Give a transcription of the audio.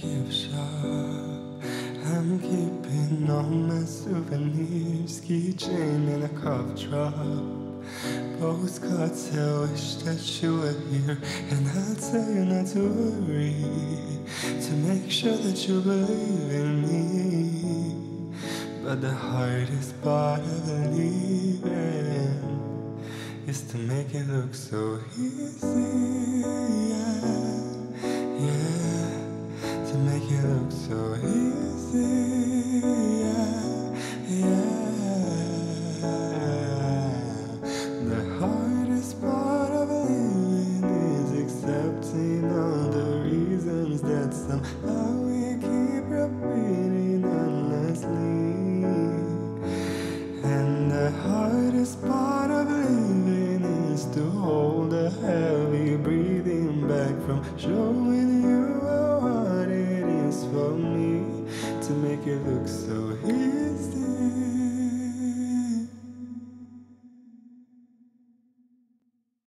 gift shop. I'm keeping all my souvenirs, keychain and a cough drop. Postcards, I wish that you were here, and I'll tell you not to worry, to make sure that you believe in me. But the hardest part of believing is to make it look so easy. It look so easy. Yeah. The hardest part of living is accepting all the reasons that somehow we keep repeating endlessly. And the hardest part of living is to hold a heavy breathing back from showing make it look so easy.